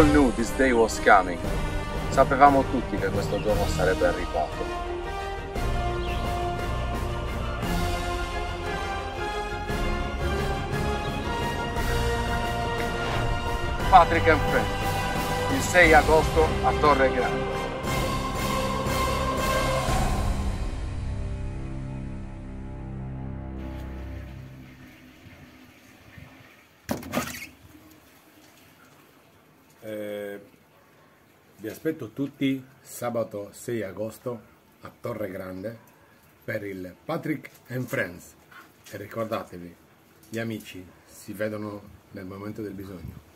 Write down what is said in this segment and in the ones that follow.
all knew this day was coming. Sapevamo tutti che questo giorno sarebbe arrivato. Patrick and Friends, il 6 agosto a Torre Grande. Eh, vi aspetto tutti sabato 6 agosto a Torre Grande per il Patrick and Friends e ricordatevi, gli amici si vedono nel momento del bisogno.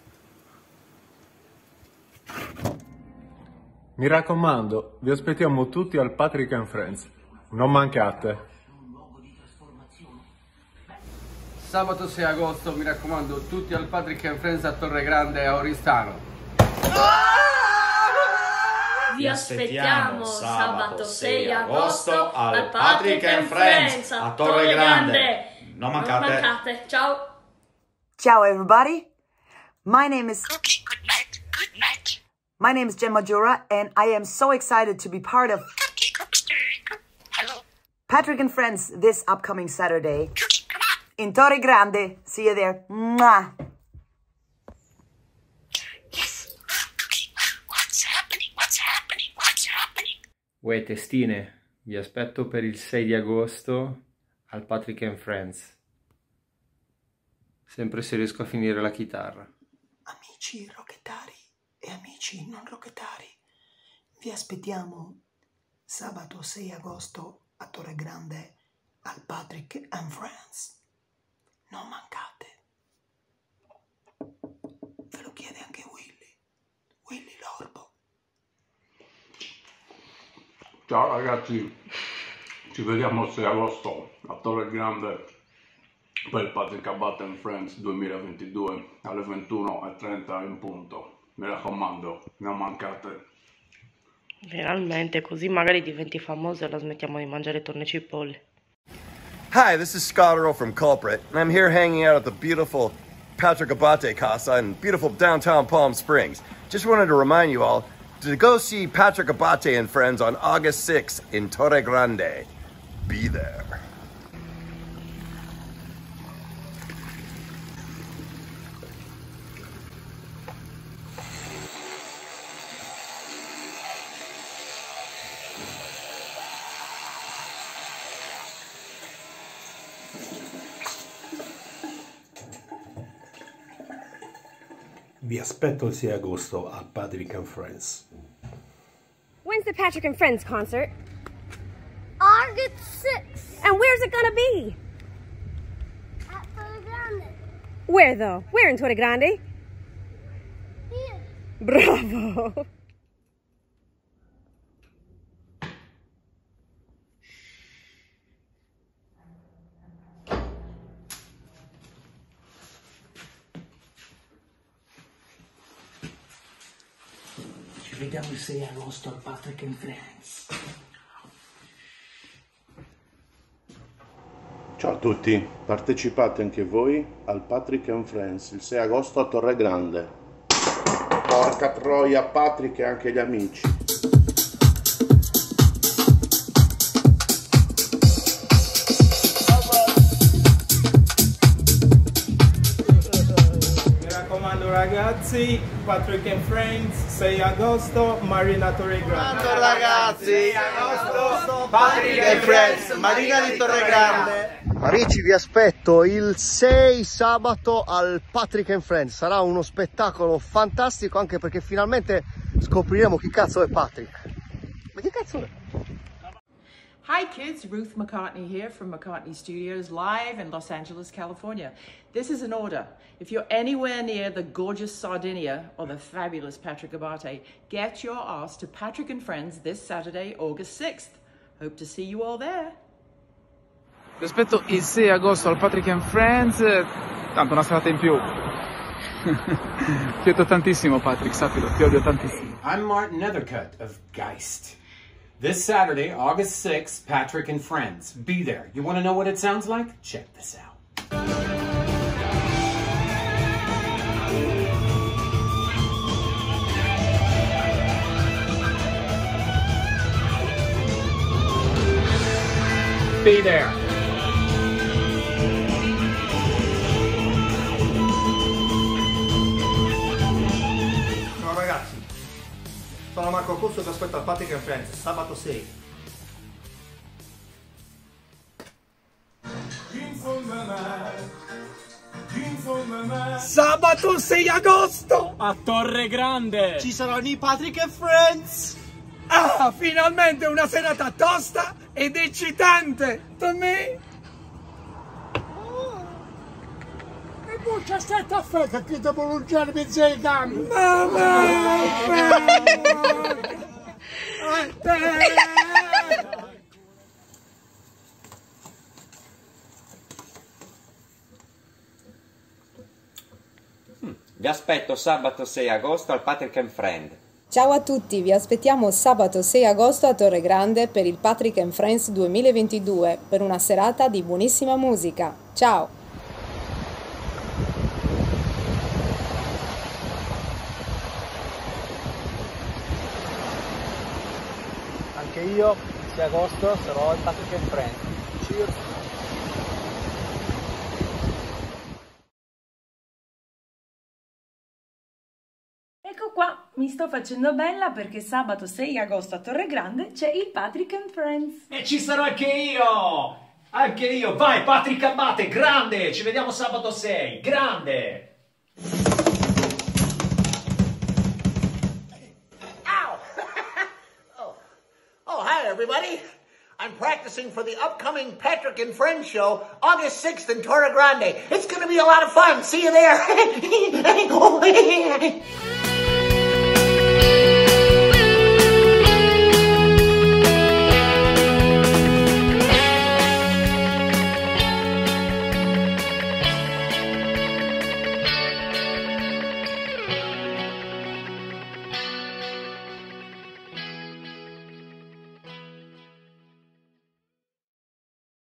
Mi raccomando, vi aspettiamo tutti al Patrick and Friends. Non mancate. Sabato 6 agosto, mi raccomando, tutti al Patrick and Friends a Torre Grande a Oristano. Vi aspettiamo sabato 6 agosto al Patrick and Friends a Torre Grande. Non Non mancate. mancate. Ciao. Ciao, everybody. My name is Okay, good night. Good night. my name is Jen Majura, and I am so excited to be part of Cookie, cookie, Hello. Patrick and Friends this upcoming Saturday Cookie, come on. in Torre Grande. See you there. Mwah. Uè testine, vi aspetto per il 6 di agosto al Patrick and Friends. Sempre se riesco a finire la chitarra. Amici rocchettari e amici non rocchettari, vi aspettiamo sabato 6 agosto a Torre Grande al Patrick and Friends. Non mancate. Ve lo chiede anche Willy, Willy Ciao ragazzi, ci vediamo il 6 agosto a Torre Grande per il Patrick Abbat and Friends 2022 alle 21.30 in punto. Mi raccomando, non mancate. Veramente, così magari diventi famoso e la smettiamo di mangiare tonno e cipolle. Hi, this is Scott Earl from Culprit, and I'm here hanging out at the beautiful Patrick Abate Casa in beautiful downtown Palm Springs. Just wanted to remind you all to go see Patrick Abate and friends on August 6th in Torre Grande. Be there. Vi aspetto il 6 agosto a Patrick and Friends. When's the Patrick and Friends concert? August 6th And where's it gonna be? at Torre Grande. Where though? Where in Torre Grande? Here. Bravo! vediamo il 6 agosto al Patrick and Friends. Ciao a tutti, partecipate anche voi al Patrick and Friends il 6 agosto a Torre Grande. Porca troia, Patrick e anche gli amici. Ragazzi, Patrick and Friends, 6 agosto, Marina Torre Grande. Tanto, ragazzi. 6 agosto, Patrick and Friends, Marina di Torre Grande. Amici vi aspetto il 6 sabato al Patrick and Friends, sarà uno spettacolo fantastico anche perché finalmente scopriremo chi cazzo è Patrick. Ma chi cazzo è? Hi kids, Ruth McCartney here from McCartney Studios live in Los Angeles, California. This is an order. If you're anywhere near the gorgeous Sardinia or the fabulous Patrick Abate, get your ass to Patrick and Friends this Saturday, August 6th. Hope to see you all there. Vi aspetto il 6 agosto al Patrick and Friends, eh, tanto una serata in più. ti odio tantissimo Patrick, sappilo, ti odio tantissimo. I'm Martin Nethercutt of Geist. This Saturday, August 6th, Patrick and Friends. Be there. You want to know what it sounds like? Check this out. Be there. Marco Corso e vi aspetto al Patrick and Friends, sabato 6. Sabato 6 agosto a Torre Grande ci saranno i Patrick and Friends. Ah, finalmente una serata tosta ed eccitante per me. Poi c'è stata fetta che devo lanciare mezzo ai gambe. Vi aspetto sabato 6 agosto al Patrick and Friend. Ciao a tutti, vi aspettiamo sabato 6 agosto a Torre Grande per il Patrick and Friends 2022 per una serata di buonissima musica. Ciao! Anche io, il 6 agosto, sarò al Patrick and Friends. Cheers! Ecco qua, mi sto facendo bella perché sabato 6 agosto a Torre Grande c'è il Patrick and Friends. E ci sarò anche io! Anche io! Vai, Patrick Abate, grande! Ci vediamo sabato 6, grande! Everybody. I'm practicing for the upcoming Patrick and Friends show, August 6th in Torre Grande. It's going to be a lot of fun. See you there.